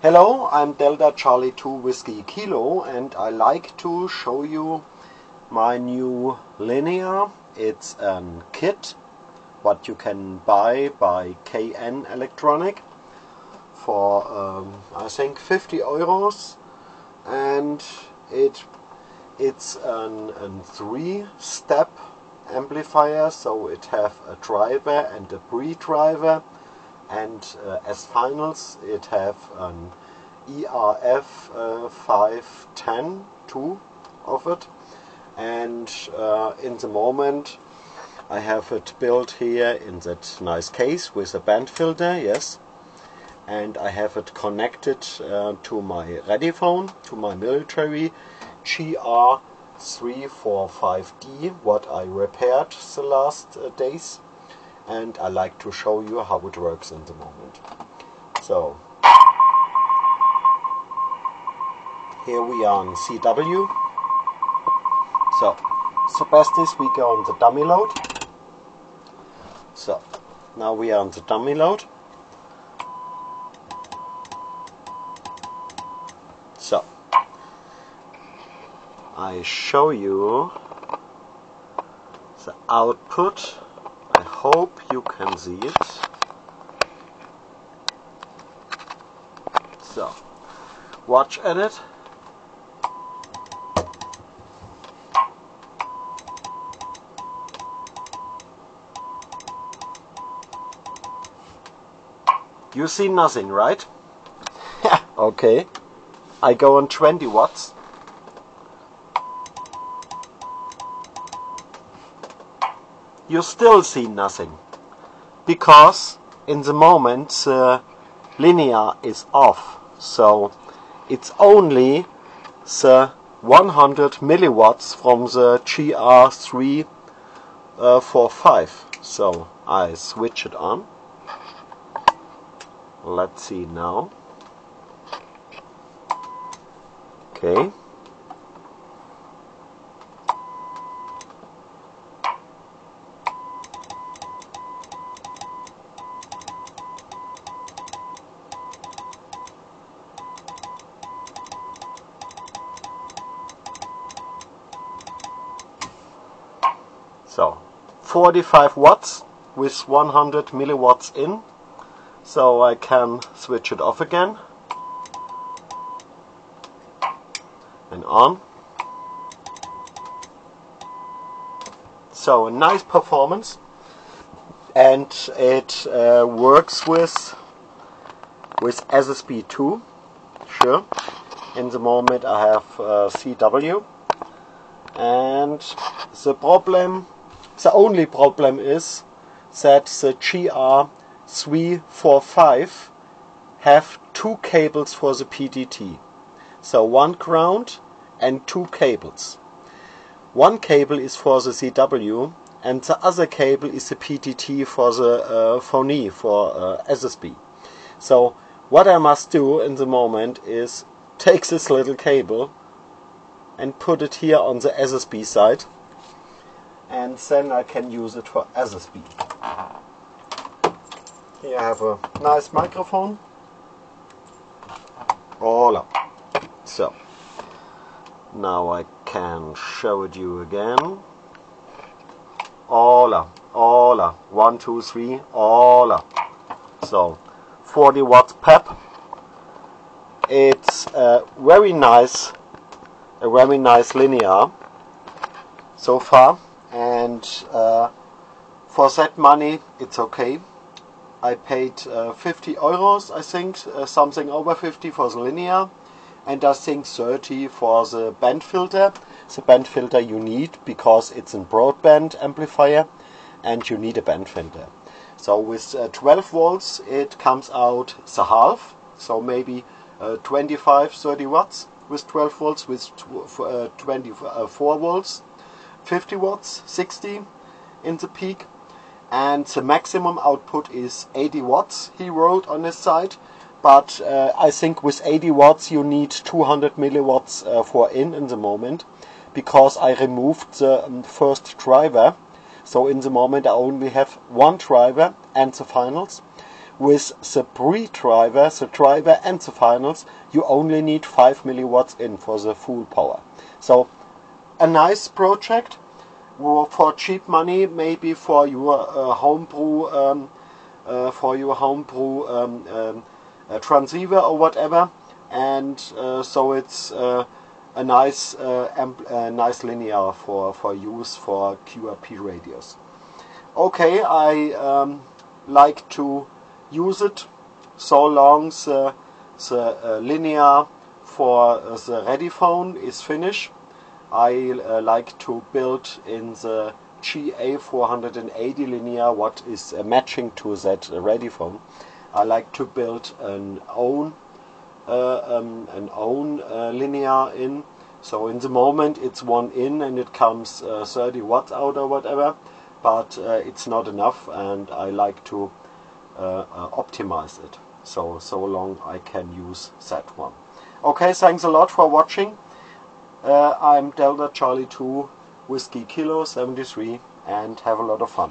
Hello, I'm Delta Charlie 2 Whiskey Kilo and I like to show you my new Linear. It's a kit what you can buy by KN Electronic for um, I think 50 euros and it it's an, an three step amplifier so it have a driver and a pre-driver and uh, as finals it have an IRF uh, 510 two of it. And uh, in the moment I have it built here in that nice case with a band filter yes. And I have it connected uh, to my Redifon to my military GR345D what I repaired the last uh, days and I like to show you how it works in the moment. So here we are on CW. So so best is we go on the dummy load. So now we are on the dummy load. So I show you the output I hope you can see it. So, watch at it. You see nothing, right? okay. I go on 20 watts. You still see nothing. Because in the moment the linear is off. So it's only the 100 milliwatts from the GR345 uh, so I switch it on. Let's see now. Okay 45 watts with 100 milliwatts in. So I can switch it off again and on. So a nice performance and it uh, works with with SSB2 sure in the moment I have uh, CW and the problem the only problem is that the GR345 have two cables for the PTT. So one ground and two cables. One cable is for the CW and the other cable is the PTT for the uh, phony for uh, SSB. So what I must do in the moment is take this little cable and put it here on the SSB side and then I can use it for SSB. Here I have a nice microphone. Voila. So, now I can show it you again. Hola, hola, one, two, three, hola. So, 40 watts pep. It's a very nice, a very nice linear so far and uh, for that money it's okay. I paid uh, 50 euros I think, uh, something over 50 for the linear and I think 30 for the band filter. The band filter you need because it's a broadband amplifier and you need a band filter. So with uh, 12 volts it comes out the half, so maybe uh, 25 30 watts with 12 volts with tw uh, 24 volts 50 watts, 60 in the peak. And the maximum output is 80 watts he wrote on his site but uh, I think with 80 watts you need 200 milliwatts uh, for in in the moment. Because I removed the um, first driver. So in the moment I only have one driver and the finals. With the pre-driver, the driver and the finals, you only need 5 milliwatts in for the full power. So a nice project for cheap money, maybe for your uh, homebrew, um, uh, for your homebrew um, um, transceiver or whatever, and uh, so it's uh, a nice, uh, nice linear for for use for QRP radios. Okay, I um, like to use it so long the, the uh, linear for the Redifon is finished. I uh, like to build in the GA480 linear what is uh, matching to that Redifon. I like to build an own uh, um, an own uh, linear in. So in the moment it's one in and it comes 30 watts out or whatever, but it's not enough and I like to uh, uh, optimize it. So, so long I can use that one. Okay, thanks a lot for watching. Uh, I'm Delta Charlie 2 Whiskey Kilo 73 and have a lot of fun.